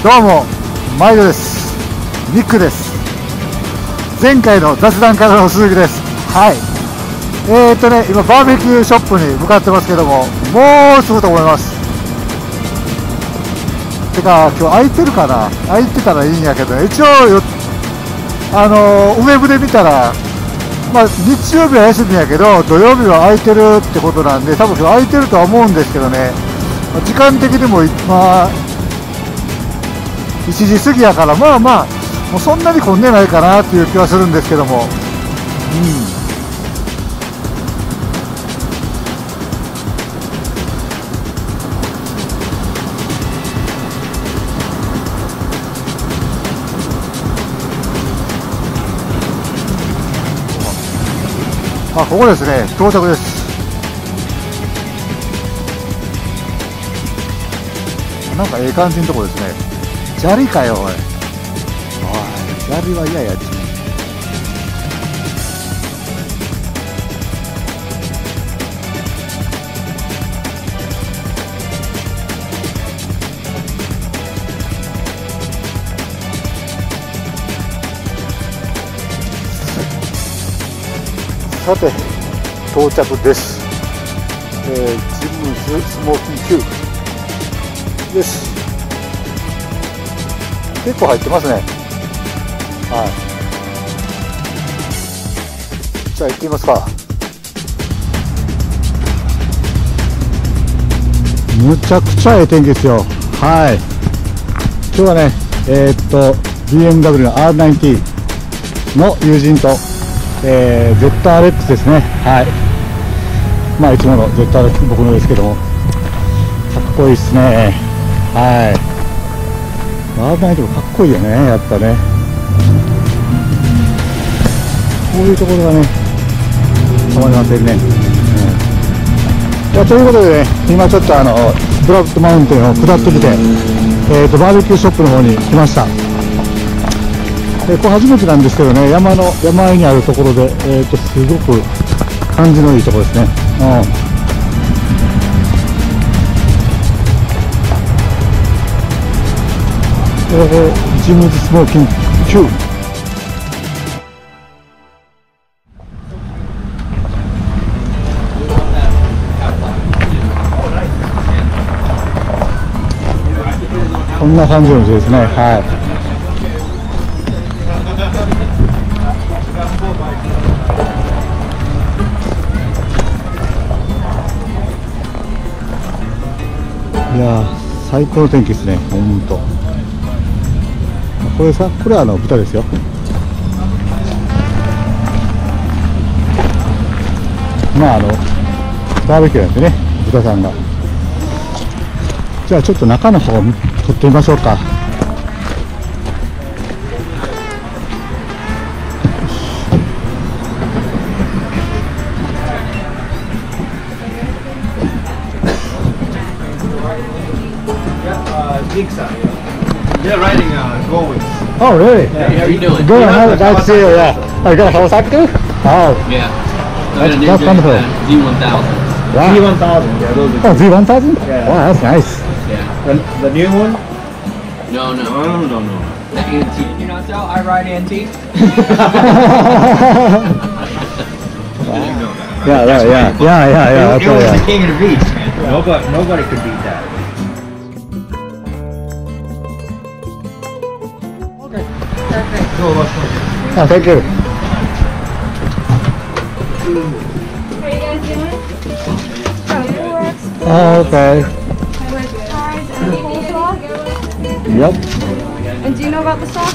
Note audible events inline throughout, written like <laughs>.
どうも毎度です。ニックです。前回の雑談からの鈴木です。はい。えーとね今バーベキューショップに向かってますけどももうすぐと思います。てか今日空いてるかな？空いてたらいいんやけどね。一応よあのウェブで見たらまあ、日曜日は休みやけど土曜日は空いてるってことなんで多分今日空いてるとは思うんですけどね。時間的にもまあ1時過ぎやからまあまあもうそんなに混んでないかなっていう気はするんですけども。うん。あここですね。到着です。なんかええ感じのとこですね。砂利かよおい。おい砂利は嫌やちさて到着です、えー、 Jim's Smokin' Que です。結構入ってますね。はい。じゃあ行ってみますか。むちゃくちゃええ天気ですよ。はい。今日はねえー、っと BMW の R90 の友人とえー、ZRX ですね。はい。まあいつもの ZRX 僕のですけども。かっこいいですね。はい。ワーナイトもかっこいいよねやっぱね。こういうところがねたまりませんね、うん、いやということでね今ちょっとあのブラックマウンテンを下ってきて、えーと、バーベキューショップの方に来ました。えこれ初めてなんですけどね山の山あいにあるところで、えー、とすごく感じのいいところですね、うん。えー、ジムズスモーキング9こんな感じの字ですねはいいや最高の天気ですね、ほんと。これさ、これはあの豚ですよ。まああの、バーベキューなんでね、豚さんが。じゃあちょっと中の方を撮ってみましょうかジンクさん。They're riding uh, Goldwings. Oh, really? How you doing? Good, how nice to see you, yeah. Oh, you got a Kawasaki? Oh, Yeah. That's- Got a that's wonderful. uh, Z1000. wow. T1000, yeah, those are Oh, Z1000? Yeah. Wow, that's nice. Yeah. the, the new one. No, no. No, no, no. The AT. You not tell I ride antique? <laughs> <laughs> Yeah, yeah, yeah, yeah, yeah, yeah. it, That's it was right, the king of the beach, man. Nobody, nobody could Oh, thank you. How you guys doing? Oh, okay. pies, and coleslaw. Yep. And do you know about the sauce?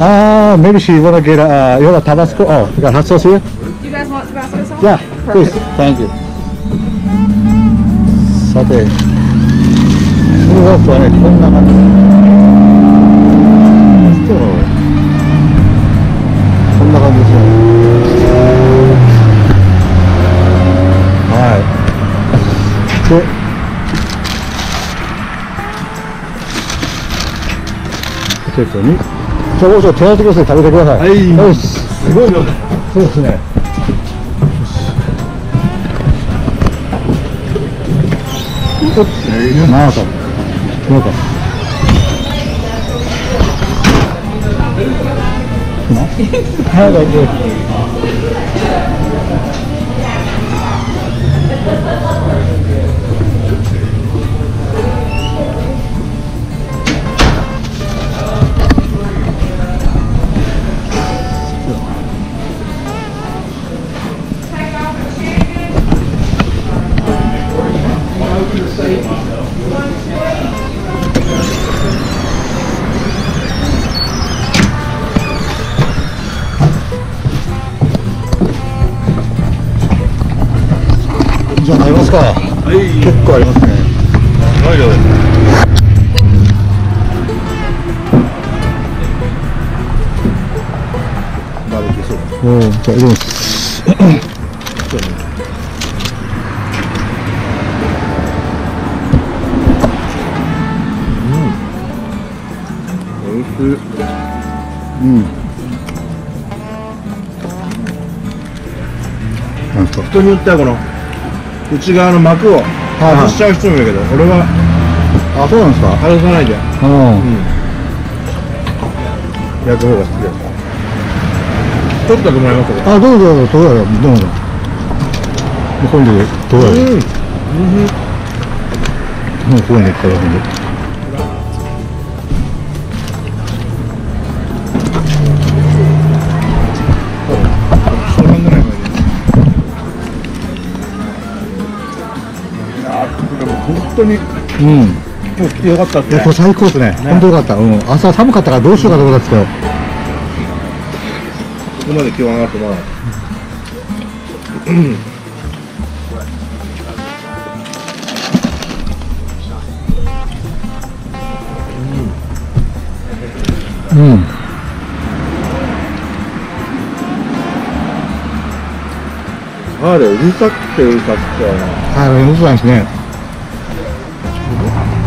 Uh, maybe she wanna get uh, you want a Tabasco? Oh, you got hot sauce here? Do you guys want Tabasco sauce? Yeah, please. Thank you. さしポテトに手てください食べてください。はい。よし。すごいそうですね。なあなありますか。結構ありますね。バーベキューそうだおお、じゃあ、入れます。うん。なんですか。人によってはこの内側の膜を外しちゃう人もいるけど、俺はあ、そうなんですか？外さないでうん。焼く方が好きだからちょっとだけもらいますあ、どうぞどうぞ、どうぞ、どうぞ。今度で、どうぞ。うんもうここに行ったら、ほんで。当にうん。今日来てよかったっすねこれ最高ですね。本当よかった。うん。朝寒かったからどうしようかと思ったんですけど。ここまで気温上がってまだうん。あれうるさくてうるさくてはい、うまいですね。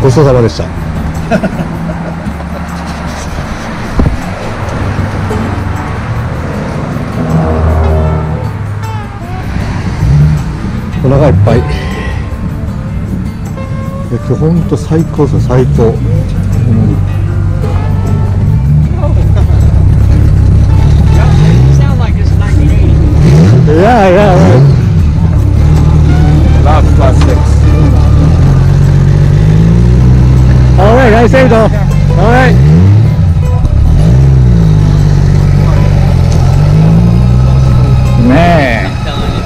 ごちそうさまでした。お腹いっぱい。いや、今日本当最高ですよ、最高。うん、sound like it's 1980. いやいや、alright, I saved all. Alright. Man. I'm you.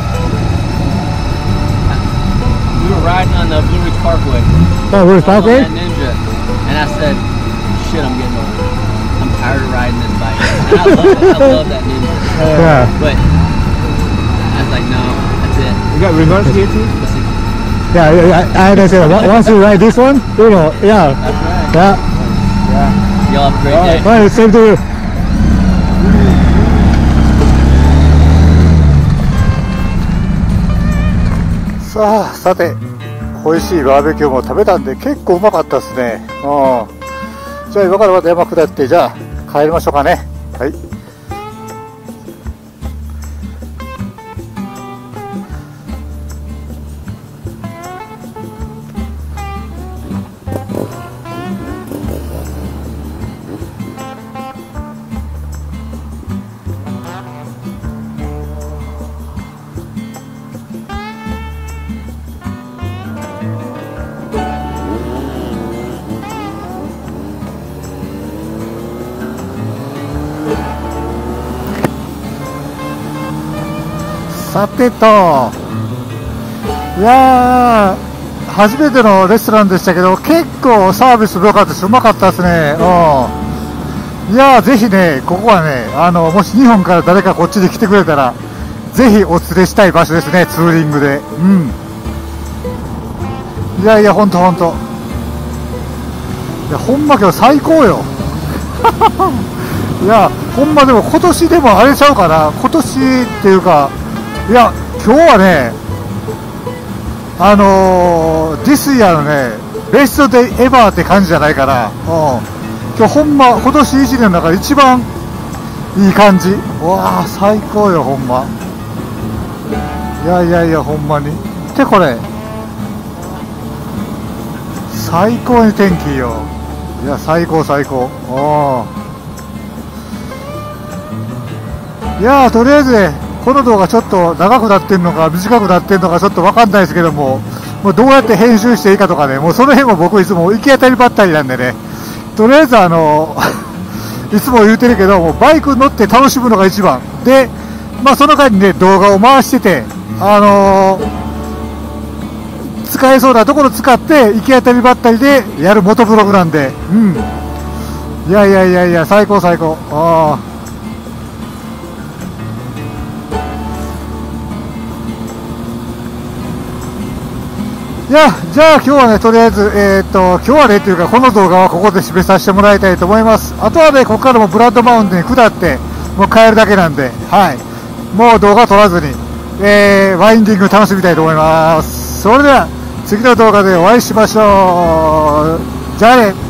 We were riding on the Blue Ridge Parkway. Oh, where's on Parkway? that Ninja, and I said, "Shit, I'm getting old. I'm tired of riding this bike." And I love. I <laughs> love that Ninja, Yeah. but I was like, "No, that's it." You got reverse gear too? Yeah, yeah, I, I said, on- once you ride this one, you know, yeah, right. yeah. Y'all have a great day. Alright, same to you. さあ、さて、美味しいバーベキューも食べたんで結構うまかったですね。うん。じゃあ今からまた山下って、じゃあ帰りましょうかね。はい。さてと、いやー、初めてのレストランでしたけど、結構サービス良かったし、うまかったですね。うん。いやー、ぜひね、ここはね、あの、もし日本から誰かこっちに来てくれたら、ぜひお連れしたい場所ですね、ツーリングで。うん。いやいや、ほんとほんと。いや、ほんま今日最高よ。<laughs> いや、ほんまでも今年でもあれちゃうかな、今年っていうか、いや、今日はね、あのー、This year のね、ベストデイエバーって感じじゃないかな。うん。今日ほんま、今年1年の中で一番いい感じ。わあ、最高よ、ほんま。いやいやいや、ほんまに。ってこれ。最高に天気いいよ。いや、最高最高。うん。いやとりあえずねこの動画ちょっと長くなってんのか短くなってんのかちょっとわかんないですけどももうどうやって編集していいかとかねもうその辺も僕いつも行き当たりばったりなんでね。とりあえずあの <laughs> いつも言うてるけどもうバイク乗って楽しむのが一番。でまあその間にね動画を回しててあのー使えそうなところ使って行き当たりばったりでやる元ブログなんで。うん。いやいやいやいや最高最高。ああいやじゃあ今日はねとりあえずえーっと今日はねというかこの動画はここで締めさせてもらいたいと思います。あとはねここからもブラッドマウンテンに下ってもう帰るだけなんではい。もう動画撮らずにえー、ワインディング楽しみたいと思います。それでは次の動画でお会いしましょう。じゃあね。